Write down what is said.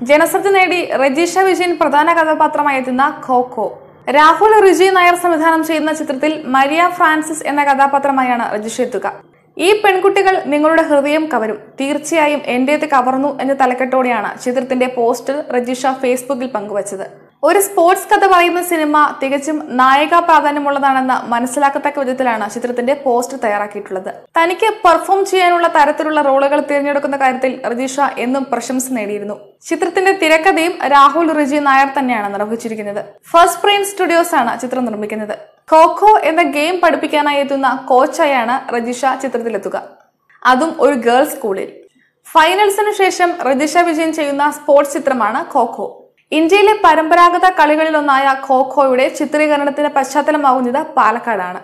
ജനശ്രദ്ധ നേടി രജീഷ വിജയൻ പ്രധാന കഥാപാത്രമായി എത്തുന്ന ഖോഖോ. രാഹുൽ റിജി നായർ സംവിധാനം ചെയ്യുന്ന ചിത്രത്തിൽ മരിയ ഫ്രാൻസിസ് എന്ന കഥാപാത്രമായാണ് രജിഷ എത്തുക. ഈ പെൺകുട്ടികൾ നിങ്ങളുടെ ഹൃദയം കവരും. തീർച്ചയായും എന്റേത് കവർന്നു എന്ന തലക്കെട്ടോടെയാണ് ചിത്രത്തിന്റെ പോസ്റ്റർ രജിഷ ഫേസ്ബുക്കിൽ പങ്കുവച്ചത്. ഒരു സ്പോർട്സ് കഥ പറയുന്ന സിനിമ തികച്ചും നായിക പ്രാധാന്യമുള്ളതാണെന്ന് മനസ്സിലാക്കത്തക്ക വിധത്തിലാണ് ചിത്രത്തിന്റെ പോസ്റ്റ് തയ്യാറാക്കിയിട്ടുള്ളത്. തനിക്ക് പെർഫോം ചെയ്യാനുള്ള തരത്തിലുള്ള റോളുകൾ തിരഞ്ഞെടുക്കുന്ന കാര്യത്തിൽ റജീഷ എന്നും പ്രശംസ നേടിയിരുന്നു. ചിത്രത്തിന്റെ തിരക്കഥയും രാഹുൽ റിജി നായർ തന്നെയാണ് നിർവഹിച്ചിരിക്കുന്നത്. ഫസ്റ്റ് പ്രൈം സ്റ്റുഡിയോസ് ആണ് ചിത്രം നിർമ്മിക്കുന്നത്. ഖോഖോ എന്ന ഗെയിം പഠിപ്പിക്കാനായി എത്തുന്ന കോച്ചായാണ് രജിഷ ചിത്രത്തിലെത്തുക. അതും ഒരു ഗേൾസ് സ്കൂളിൽ ഫൈനൽസിന് ശേഷം രജിഷ വിജയൻ ചെയ്യുന്ന സ്പോർട്സ് ചിത്രമാണ് ഖോഖോ ഇന്ത്യയിലെ പരമ്പരാഗത കളികളിലൊന്നായ ഖോഖോയുടെ ചിത്രീകരണത്തിന് പശ്ചാത്തലമാകുന്നത് പാലക്കാടാണ്.